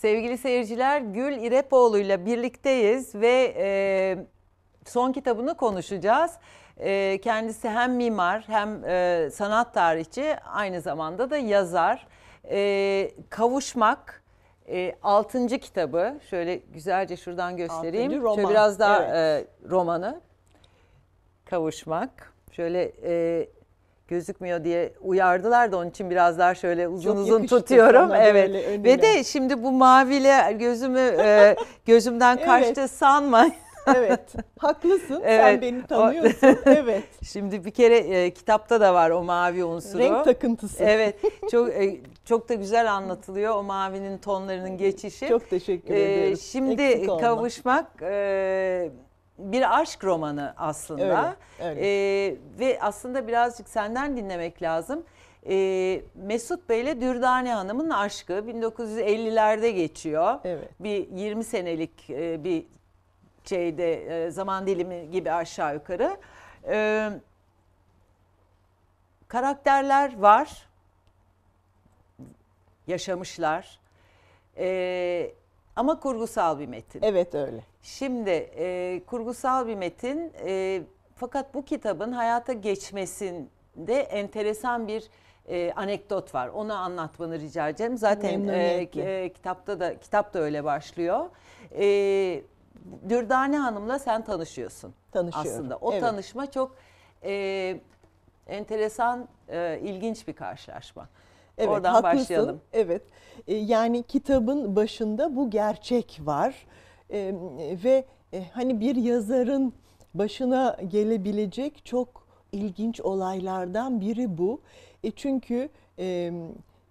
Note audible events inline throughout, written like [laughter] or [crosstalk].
Sevgili seyirciler Gül İrepoğlu ile birlikteyiz ve e, son kitabını konuşacağız. E, kendisi hem mimar hem e, sanat tarihçi aynı zamanda da yazar. E, Kavuşmak e, 6. kitabı şöyle güzelce şuradan göstereyim. Altıncı roman, Şöyle biraz daha evet. e, romanı. Kavuşmak. Şöyle e, gözükmüyor diye uyardılar da onun için biraz daha şöyle uzun Çok uzun tutuyorum. Evet. Ve de şimdi bu maviyle gözümü e, gözümden [laughs] Evet. kaçtı sanma. Evet. Haklısın. Sen Evet. beni tanıyorsun. [laughs] evet. Şimdi bir kere e, kitapta da var o mavi unsuru. Renk takıntısı. Evet. [laughs] Çok e, çok da güzel anlatılıyor o mavinin tonlarının geçişi. Çok teşekkür ederim. şimdi Eksik kavuşmak e, bir aşk romanı aslında. Öyle, öyle. Ee, ve aslında birazcık senden dinlemek lazım. Ee, Mesut Bey ile Dürdane Hanım'ın aşkı 1950'lerde geçiyor. Evet. Bir 20 senelik e, bir şeyde e, zaman dilimi gibi aşağı yukarı. Ee, karakterler var. Yaşamışlar. Ee, ama kurgusal bir metin. Evet öyle. Şimdi e, kurgusal bir metin e, fakat bu kitabın hayata geçmesinde enteresan bir e, anekdot var. Onu anlatmanı rica edeceğim. Zaten e, e, kitapta da kitap da öyle başlıyor. E, Dürdane Hanım'la sen tanışıyorsun Tanışıyorum. aslında. O Evet. tanışma çok e, enteresan, e, ilginç bir karşılaşma. Evet, Oradan haklısın. başlayalım. Evet. E, Yani kitabın başında bu gerçek var. E, ve e, hani bir yazarın başına gelebilecek çok ilginç olaylardan biri bu. E, çünkü e,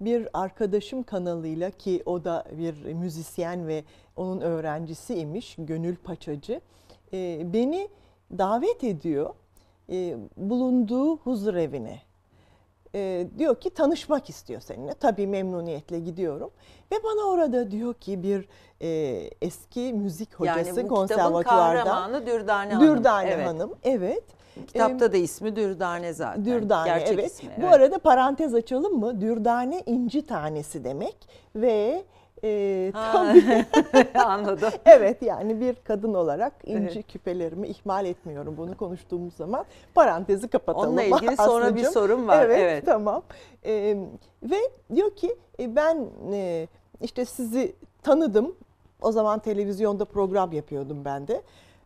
bir arkadaşım kanalıyla ki o da bir müzisyen ve onun öğrencisiymiş Gönül Paçacı. e, beni davet ediyor e, bulunduğu huzur evine. E, diyor ki tanışmak istiyor seninle. Tabii memnuniyetle gidiyorum. Ve bana orada diyor ki bir e, eski müzik hocası yani bu konservatuvardan. kahramanı Dürdane Hanım. Dürdane Evet. Hanım. Evet. Kitapta da ismi Dürdane zaten. Dürdane Gerçek evet. ismi. Bu arada parantez açalım mı? Dürdane inci tanesi demek ve e, tabii [laughs] Anladım. [laughs] evet yani bir kadın olarak inci Evet. küpelerimi ihmal etmiyorum bunu konuştuğumuz zaman. Parantezi kapatalım. Onunla ilgili sonra bir Aslıcığım. sorum var. Evet, Evet. tamam. E, ve diyor ki e, ben e, işte sizi tanıdım. O zaman televizyonda program yapıyordum ben de.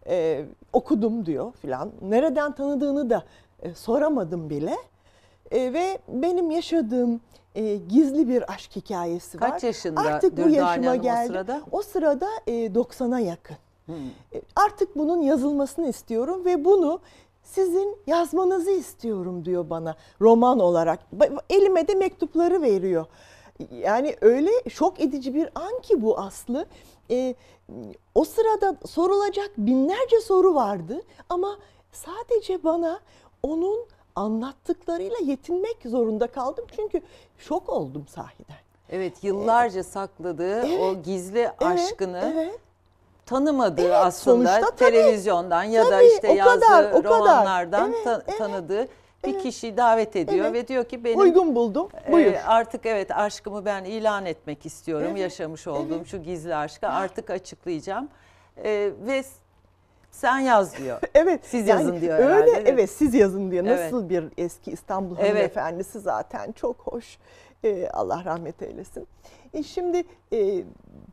E, okudum diyor filan. Nereden tanıdığını da e, soramadım bile. E, ve benim yaşadığım e, gizli bir aşk hikayesi var. Kaç yaşında Artık bu yaşıma Hanım o geldi. sırada? O sırada e, 90'a yakın. Hmm. E, Artık bunun yazılmasını istiyorum ve bunu sizin yazmanızı istiyorum diyor bana roman olarak. Elime de mektupları veriyor. Yani öyle şok edici bir an ki bu Aslı. E, o sırada sorulacak binlerce soru vardı ama sadece bana onun anlattıklarıyla yetinmek zorunda kaldım. Çünkü şok oldum sahiden. Evet yıllarca sakladığı o Evet, gizli aşkını Evet. tanımadığı Evet, aslında sonuçta tabii, televizyondan ya da işte o yazdığı kadar, o kadar. romanlardan Evet, ta- evet, tanıdığı bir kişiyi davet ediyor Evet. ve diyor ki benim Uygun buldum. e, Buyur. artık evet aşkımı ben ilan etmek istiyorum. Evet, Yaşamış olduğum şu gizli aşkı artık açıklayacağım. E, ve sen yaz diyor. [laughs] Evet. Siz yazın diyor öyle, herhalde, değil mi? Evet siz yazın diyor. Evet. Nasıl bir eski İstanbul Evet. hanımefendisi zaten çok hoş. Ee, Allah rahmet eylesin. E şimdi e,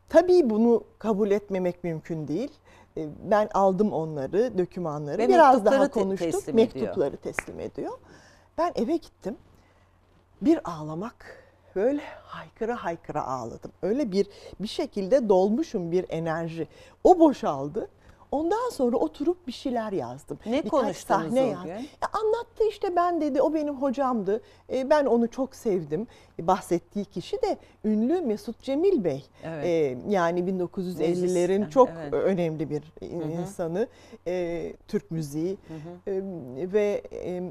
tabii bunu kabul etmemek mümkün değil. E, ben aldım onları, dökümanları. Ve Biraz daha konuştuk. teslim ediyor. Mektupları teslim ediyor. Ben eve gittim. Bir ağlamak böyle haykıra haykıra ağladım. Öyle bir bir şekilde dolmuşum bir enerji. O boşaldı. Ondan sonra oturup bir şeyler yazdım. Ne Birkaç konuştunuz sahne o gün? Ya anlattı işte ben dedi o benim hocamdı. E, ben onu çok sevdim. E, bahsettiği kişi de ünlü Mesut Cemil Bey. Evet. E, yani 1950'lerin Müzisyen, çok evet. önemli bir insanı. E, Türk müziği E, ve e,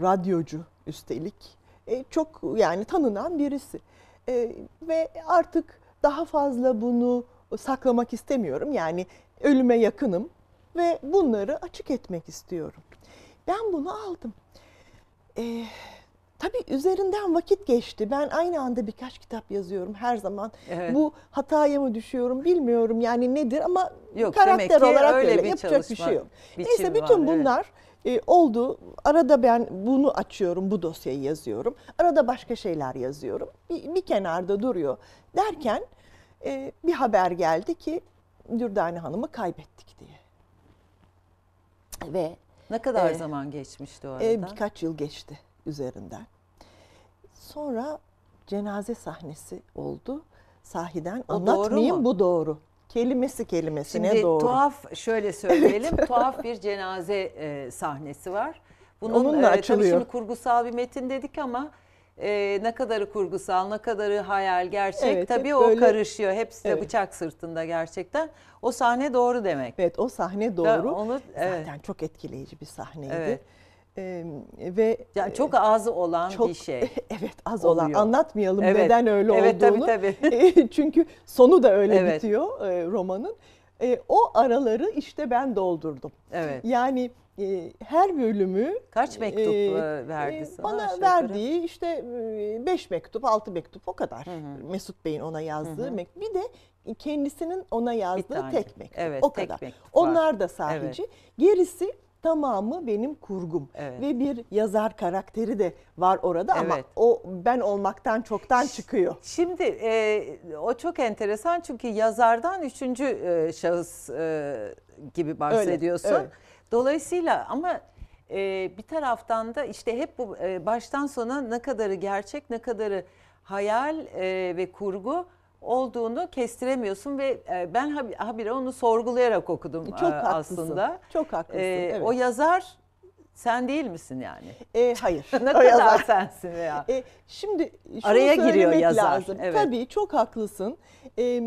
radyocu üstelik. E, çok yani tanınan birisi. E, ve artık daha fazla bunu saklamak istemiyorum. Yani ölüme yakınım ve bunları açık etmek istiyorum. Ben bunu aldım. Ee, tabii üzerinden vakit geçti. Ben aynı anda birkaç kitap yazıyorum her zaman. Evet. Bu hataya mı düşüyorum bilmiyorum yani nedir ama Yok, karakter olarak öyle öyle, bir yapacak bir şey yok. Neyse bütün var, evet. bunlar e, oldu. Arada ben bunu açıyorum, bu dosyayı yazıyorum. Arada başka şeyler yazıyorum. Bir, bir kenarda duruyor. Derken e, bir haber geldi ki Dürdane Hanım'ı kaybettik diye. Ve Ne kadar Ee, zaman geçmişti o arada? e, birkaç yıl geçti üzerinden. Sonra cenaze sahnesi oldu. Sahiden O doğru anlatmayayım mu? bu doğru. Kelimesi kelimesine Şimdi doğru. tuhaf şöyle söyleyelim tuhaf bir cenaze e, sahnesi var. Bunun Onunla e, tabii açılıyor. şimdi kurgusal bir metin dedik ama e, ne kadarı kurgusal ne kadarı hayal gerçek Evet, tabii o böyle- karışıyor. Hepsi de Evet. bıçak sırtında gerçekten. O sahne doğru demek. Evet o sahne doğru. Onu, evet. Zaten çok etkileyici bir sahneydi. Evet. Ee, ve Yani çok az olan çok bir şey. [laughs] evet az olan oluyor. anlatmayalım Evet. neden öyle Evet, tabii, olduğunu. tabii. [laughs] Çünkü sonu da öyle Evet. bitiyor e, romanın. E, o araları işte ben doldurdum. Evet. Yani e, her bölümü Kaç mektup e, e, verdi e, sana? Bana aşağı yukarı? verdiği işte 5 mektup, 6 mektup o kadar. Hı hı. Mesut Bey'in ona yazdığı Hı hı. mektup. Bir de kendisinin ona yazdığı tek mektup. Evet, o tek kadar. mektup var. Onlar da sahici. Gerisi tamamı benim kurgum. Evet. Ve bir yazar karakteri de var orada ama Evet. o ben olmaktan çoktan çıkıyor. Şimdi e, o çok enteresan çünkü yazardan üçüncü e, şahıs e, gibi bahsediyorsun. evet. Dolayısıyla ama e, bir taraftan da işte hep bu e, baştan sona ne kadarı gerçek ne kadarı hayal e, ve kurgu olduğunu kestiremiyorsun ve e, ben hab- habire onu sorgulayarak okudum Çok e, haklısın. aslında. Çok haklısın. E, evet. O yazar sen değil misin yani? E, hayır. [laughs] ne kadar yazar. sensin ya? E, şimdi şunu Araya giriyor yazar, lazım. evet. Tabii çok haklısın. E,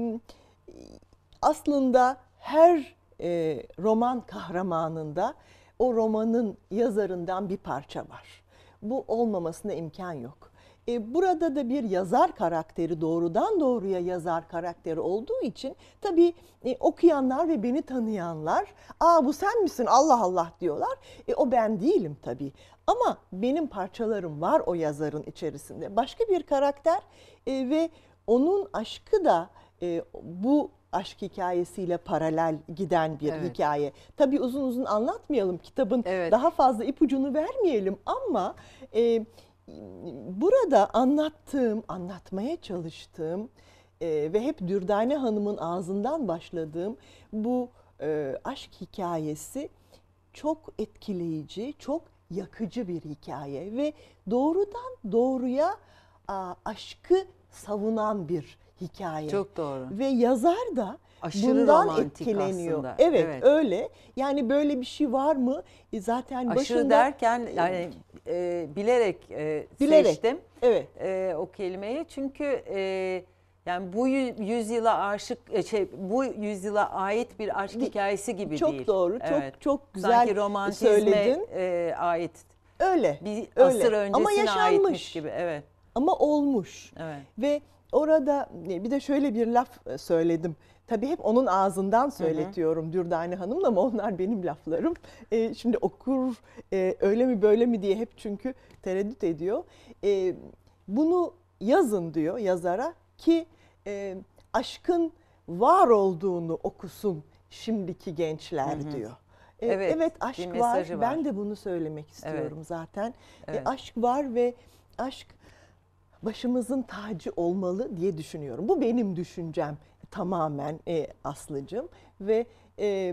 aslında her e, roman kahramanında o romanın yazarından bir parça var. Bu olmamasına imkan yok. E, burada da bir yazar karakteri doğrudan doğruya yazar karakteri olduğu için tabii e, okuyanlar ve beni tanıyanlar aa bu sen misin Allah Allah diyorlar. E, o ben değilim tabii ama benim parçalarım var o yazarın içerisinde. Başka bir karakter e, ve onun aşkı da e, bu aşk hikayesiyle paralel giden bir Evet. hikaye. Tabii uzun uzun anlatmayalım kitabın Evet. daha fazla ipucunu vermeyelim ama e, burada anlattığım, anlatmaya çalıştığım e, ve hep Dürdane Hanım'ın ağzından başladığım bu e, aşk hikayesi çok etkileyici, çok yakıcı bir hikaye ve doğrudan doğruya a, aşkı savunan bir hikaye. Çok doğru. Ve yazar da Aşırı bundan romantik etkileniyor. aslında. Evet, Evet. öyle. Yani böyle bir şey var mı? E, zaten Aşırı başında derken yani e, bilerek, e, Bilerek. seçtim evet. e, o kelimeyi çünkü e, yani bu yü- yüzyıla aşık e, şey bu yüzyıla ait bir aşk hikayesi gibi çok değil. doğru, Evet. çok çok güzel Sanki romantizme söyledin. e, ait Öyle. bir öyle. asır Ama öncesine yaşanmış. aitmiş gibi. Evet. Ama olmuş. Evet. Ve orada e, bir de şöyle bir laf e, söyledim. Tabii hep onun ağzından söyletiyorum Dürdane Hanım'la ama onlar benim laflarım. E, şimdi okur e, öyle mi böyle mi diye hep çünkü tereddüt ediyor. E, bunu yazın diyor yazara ki e, aşkın var olduğunu okusun şimdiki gençler Hı hı. diyor. E, Evet, evet aşk var. var. Ben de bunu söylemek istiyorum zaten. E, Evet. aşk var ve aşk başımızın tacı olmalı diye düşünüyorum. Bu benim düşüncem tamamen e, Aslı'cığım ve e,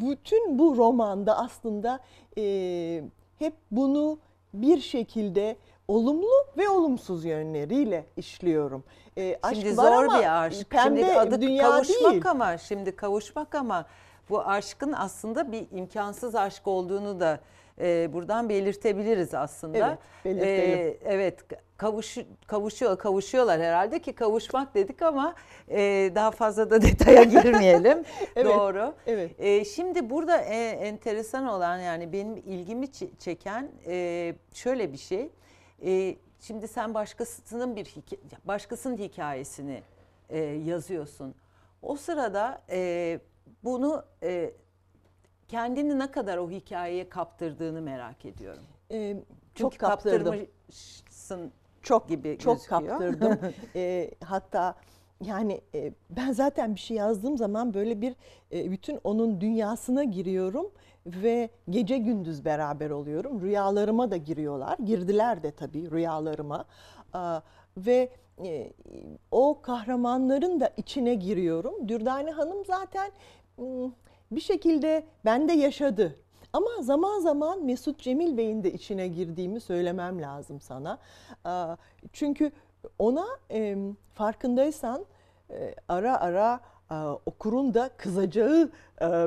bütün bu romanda aslında e, hep bunu bir şekilde olumlu ve olumsuz yönleriyle işliyorum. E, aşk Şimdi var zor ama bir aşk. Pembe şimdi adı dünya kavuşmak değil. ama şimdi kavuşmak ama bu aşkın aslında bir imkansız aşk olduğunu da e, buradan belirtebiliriz aslında. Evet. E, evet kavuş, kavuşuyor kavuşuyorlar herhalde ki kavuşmak dedik ama e, daha fazla da [laughs] detaya girmeyelim. [laughs] Evet, Doğru. evet. E, şimdi burada e, enteresan olan yani benim ilgimi çeken e, şöyle bir şey. E, şimdi sen başkasının bir hikaye, başkasının hikayesini e, yazıyorsun. O sırada e, bunu e, kendini ne kadar o hikayeye kaptırdığını merak ediyorum. Ee, Çok çok kaptırdım. kaptırmışsın Çok gibi çok gözüküyor. kaptırdım. [laughs] Ee, hatta yani e, ben zaten bir şey yazdığım zaman böyle bir e, bütün onun dünyasına giriyorum ve gece gündüz beraber oluyorum. Rüyalarıma da giriyorlar. Girdiler de tabii rüyalarıma. Aa, ve e, o kahramanların da içine giriyorum. Dürdane Hanım zaten mm, bir şekilde bende yaşadı. Ama zaman zaman Mesut Cemil Bey'in de içine girdiğimi söylemem lazım sana. Çünkü ona farkındaysan e, ara ara okurun da kızacağı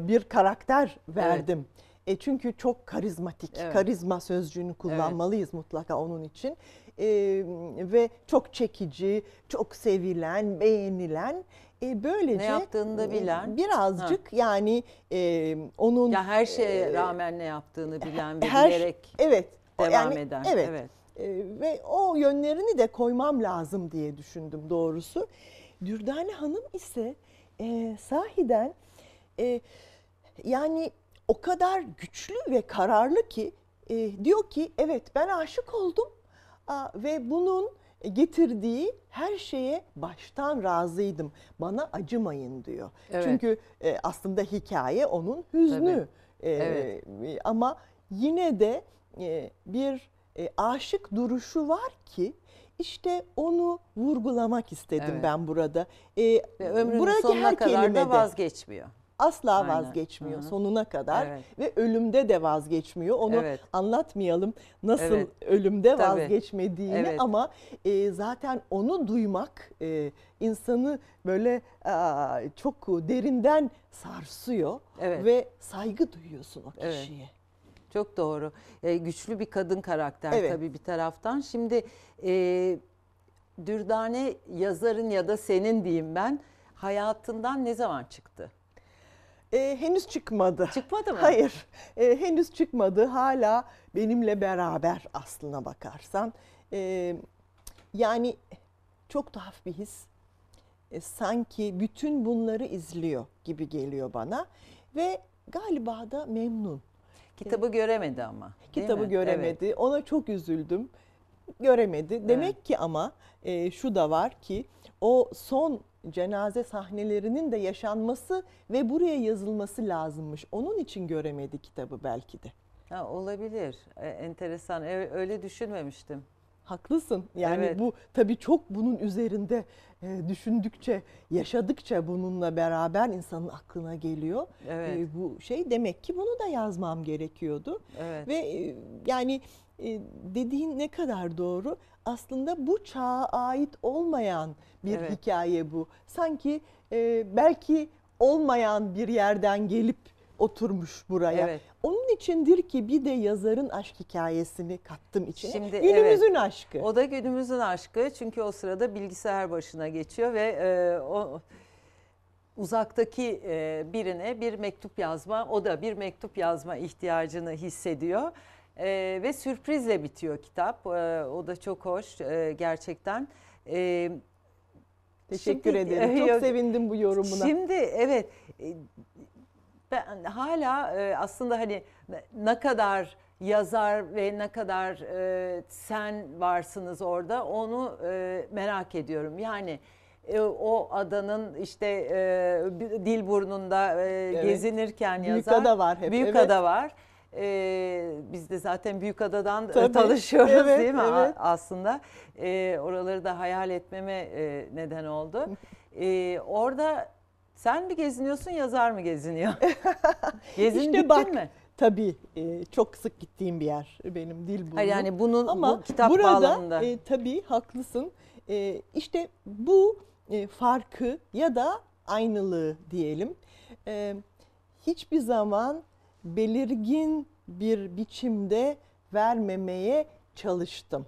bir karakter verdim. E çünkü çok karizmatik, Evet. karizma sözcüğünü kullanmalıyız mutlaka onun için. E, ve çok çekici, çok sevilen, beğenilen. E, böylece Ne yaptığını da e, bilen. birazcık yani e, onun Ya her şeye e, rağmen ne yaptığını bilen ve her bilerek evet devam yani, eden. Evet. evet. E, ve o yönlerini de koymam lazım diye düşündüm doğrusu. Dürdane Hanım ise e, sahiden e, yani o kadar güçlü ve kararlı ki e, diyor ki evet ben aşık oldum Aa, ve bunun getirdiği her şeye baştan razıydım. Bana acımayın diyor. Evet. Çünkü e, aslında hikaye onun hüznü. E, Evet. ama yine de e, bir e, aşık duruşu var ki işte onu vurgulamak istedim Evet. ben burada. E, Ve ömrünün buradaki sonuna her kadar da vazgeçmiyor. Asla Aynen. vazgeçmiyor Hı hı. sonuna kadar Evet. ve ölümde de vazgeçmiyor. Onu Evet. anlatmayalım nasıl Evet. ölümde Tabii. vazgeçmediğini Evet. ama e, zaten onu duymak e, insanı böyle aa, çok derinden sarsıyor Evet. ve saygı duyuyorsun o Evet. kişiye. Çok doğru. E, güçlü bir kadın karakter Evet. tabii bir taraftan. Şimdi e, Dürdane yazarın ya da senin diyeyim ben hayatından ne zaman çıktı? E, henüz çıkmadı. Çıkmadı mı? Hayır, e, henüz çıkmadı. Hala benimle beraber aslına bakarsan. E, yani çok tuhaf bir his. E, sanki bütün bunları izliyor gibi geliyor bana ve galiba da memnun. Kitabı göremedi ama. Kitabı mi? göremedi. Ona çok üzüldüm. Göremedi. Demek ki ama e, şu da var ki o son cenaze sahnelerinin de yaşanması ve buraya yazılması lazımmış. Onun için göremedi kitabı belki de. Ha, olabilir. E, enteresan. E, öyle düşünmemiştim. Haklısın. Yani Evet. bu tabii çok bunun üzerinde e, düşündükçe, yaşadıkça bununla beraber insanın aklına geliyor. Evet. E, bu şey demek ki bunu da yazmam gerekiyordu. Evet. Ve e, yani e, dediğin ne kadar doğru. Aslında bu çağa ait olmayan bir Evet. hikaye bu. Sanki e, belki olmayan bir yerden gelip oturmuş buraya. Evet. Onun içindir ki bir de yazarın aşk hikayesini kattım içine. Şimdi Günümüzün aşkı. O da günümüzün aşkı çünkü o sırada bilgisayar başına geçiyor ve e, o uzaktaki e, birine bir mektup yazma, o da bir mektup yazma ihtiyacını hissediyor. E, ve sürprizle bitiyor kitap. E, o da çok hoş e, gerçekten. E, Teşekkür şimdi- ederim. [laughs] Çok Yok. sevindim bu yorumuna. Şimdi evet e, ben hala e, aslında hani ne- kadar yazar ve ne kadar e, sen varsınız orada onu e, merak ediyorum. Yani e, o adanın işte e, dil burnunda e, gezinirken Büyük yazar. ada var hep, Büyük evet. ada var. E, biz de zaten büyük adadan e, Tabii, tanışıyoruz evet, değil mi a- evet. aslında? E, oraları da hayal etmeme e, neden oldu. E, [laughs] orada sen mi geziniyorsun, yazar mı geziniyor? [laughs] Gezindin İşte bak, mi? Tabii e, çok sık gittiğim bir yer benim dil. Hayır yani bunun Ama bu kitap burada bağlamında. e, tabii haklısın. E, işte bu e, farkı ya da aynılığı diyelim e, hiçbir zaman belirgin bir biçimde vermemeye çalıştım.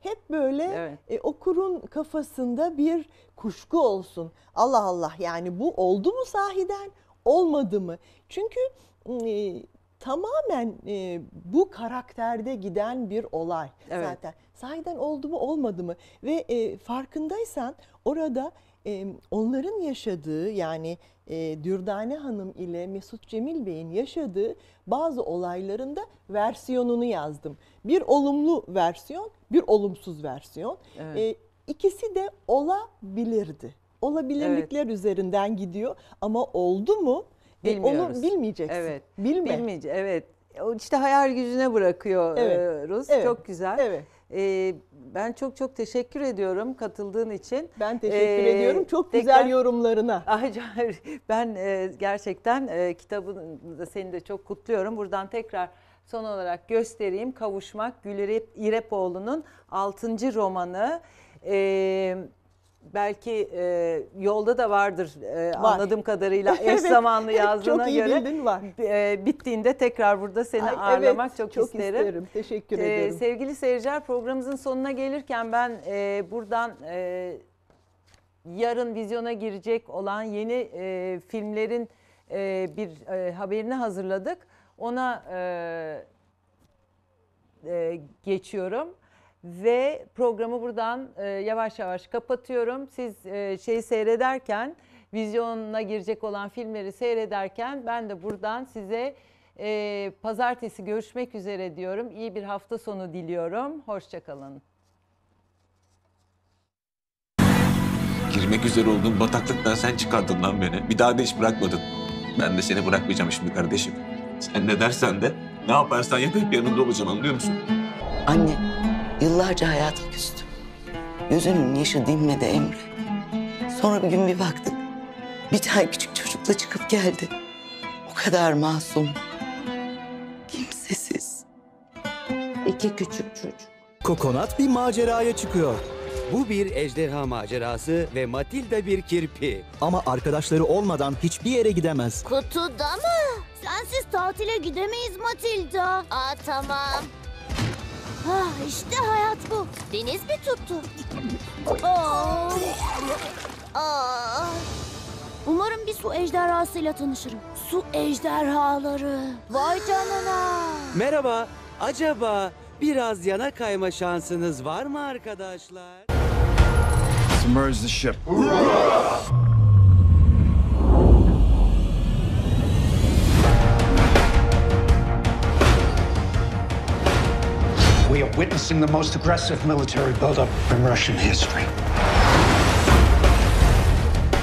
Hep böyle Evet. e, okurun kafasında bir kuşku olsun. Allah Allah yani bu oldu mu sahiden olmadı mı? Çünkü e, tamamen e, bu karakterde giden bir olay Evet. zaten. Sahiden oldu mu olmadı mı? Ve e, farkındaysan orada e, onların yaşadığı yani e, Dürdane Hanım ile Mesut Cemil Bey'in yaşadığı bazı olaylarında versiyonunu yazdım. Bir olumlu versiyon, bir olumsuz versiyon. Evet. E, ikisi de olabilirdi. Olabilirlikler üzerinden gidiyor ama oldu mu? E, onu bilmeyeceksin. Evet. Bilme. Bilmeyece evet. İşte hayal gücüne bırakıyor Evet, e, Rus. evet, Çok güzel. Evet. E, ben çok çok teşekkür ediyorum katıldığın için. Ben teşekkür Ee, ediyorum çok tekrar- güzel yorumlarına. [laughs] Acayip. Ben e, gerçekten e, kitabını seni de çok kutluyorum. Buradan tekrar son olarak göstereyim. Kavuşmak Gül İrep- İrepoğlu'nun 6. romanı. E, belki e, yolda da vardır e, anladığım kadarıyla [laughs] eş zamanlı [laughs] yazdığına çok iyi göre. bildin, var. E, bittiğinde tekrar burada seni Ay, ağırlamak evet, çok, çok isterim. Teşekkür Ee, ederim. sevgili seyirciler programımızın sonuna gelirken ben e, buradan e, yarın vizyona girecek olan yeni e, filmlerin e, bir e, haberini hazırladık. Ona e, e, geçiyorum ve programı buradan e, yavaş yavaş kapatıyorum. Siz e, şeyi seyrederken vizyona girecek olan filmleri seyrederken ben de buradan size e, pazartesi görüşmek üzere diyorum. İyi bir hafta sonu diliyorum. Hoşçakalın. Girmek üzere olduğum bataklıktan sen çıkardın lan beni. Bir daha da hiç bırakmadın. Ben de seni bırakmayacağım şimdi kardeşim. Sen ne dersen de ne yaparsan yap hep yanında olacağım anlıyor musun? Anne, yıllarca hayata küstüm. Gözünün yaşı dinmedi Emre. Sonra bir gün bir baktık. Bir tane küçük çocukla çıkıp geldi. O kadar masum. Kimsesiz. İki küçük çocuk. Kokonat bir maceraya çıkıyor. Bu bir ejderha macerası ve Matilda bir kirpi. Ama arkadaşları olmadan hiçbir yere gidemez. Kutuda mı? Sensiz tatile gidemeyiz Matilda. Aa tamam. Ah işte hayat bu. Deniz mi tuttu? Aa. Aa. Umarım bir su ejderhasıyla tanışırım. Su ejderhaları. Vay canına. Merhaba, acaba biraz yana kayma şansınız var mı arkadaşlar? Submerge the ship. We are witnessing the most aggressive military buildup in Russian history.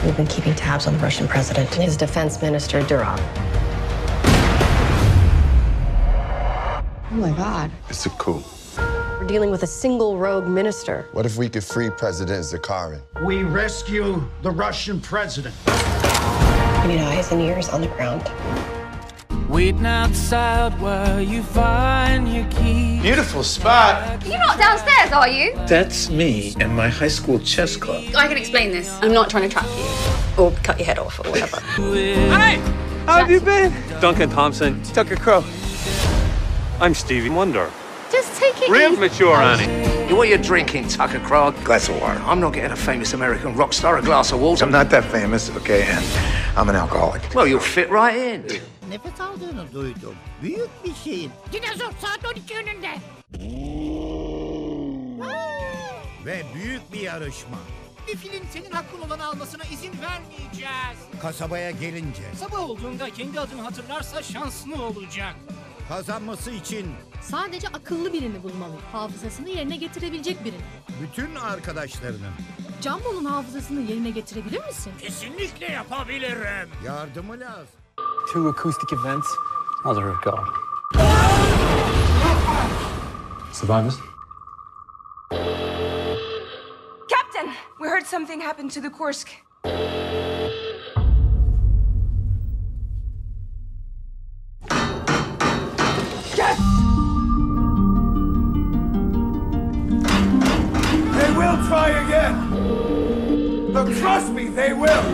We've been keeping tabs on the Russian president and his defense minister, Durov. Oh my God. It's a coup. We're dealing with a single rogue minister. What if we could free President Zakharin? We rescue the Russian president. We need eyes and ears on the ground. Waiting outside where you find your key. Beautiful spot. You're not downstairs, are you? That's me and my high school chess club. I can explain this. I'm not trying to trap you. Or cut your head off or whatever. Hey! How have you been? Duncan Thompson, Tucker Crow. I'm Stevie Wonder. Just take it Real easy. mature, Annie. What are you drinking, Tucker Crow? Glass of water. I'm not getting a famous American rock star a glass of water. I'm not that famous, okay, and I'm an alcoholic. Well, you'll fit right in. Nefes aldığını duydum. Büyük bir şeyin. Dinozor saat 12 önünde. Ve büyük bir yarışma. Bir filin senin hakkın olanı almasına izin vermeyeceğiz. Kasabaya gelince Sabah olduğunda kendi adını hatırlarsa şanslı olacak. kazanması için Sadece akıllı birini bulmalı. Hafızasını yerine getirebilecek birini. bütün arkadaşlarının Jumbo'nun hafızasını yerine getirebilir misin? Kesinlikle yapabilirim. yardımı lazım. Two acoustic events. Mother of God. Survivors? Captain, we heard something happened to the Kursk. They will try again. But trust me, they will.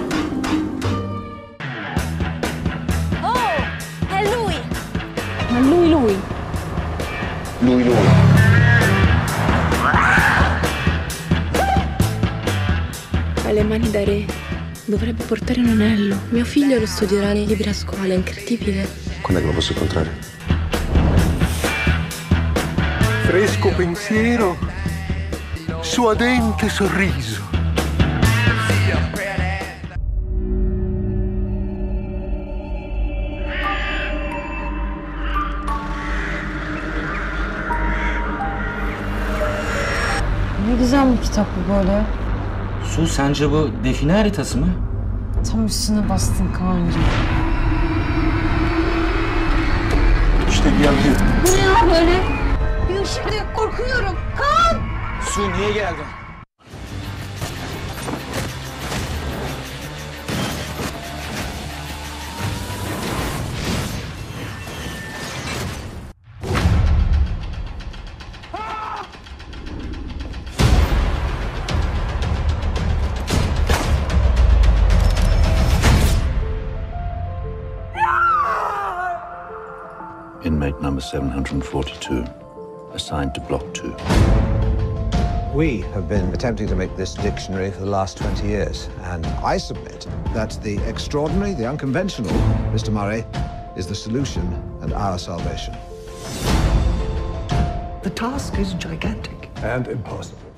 alle mani da re. Dovrebbe portare un anello. Mio figlio lo studierà nei libri a scuola, è incredibile. Quando è che lo posso incontrare? Fresco pensiero, suadente sorriso. Ne güzelmiş kitap bu böyle. Su sence bu define haritası mı? Tam üstüne bastın Kaan'cığım. İşte geldi. Bu ne ya böyle? Bir ışık korkuyorum. Kaan! Su niye geldin? 742, assigned to Block 2. We have been attempting to make this dictionary for the last 20 years, and I submit that the extraordinary, the unconventional, Mr. Murray, is the solution and our salvation. The task is gigantic. And impossible.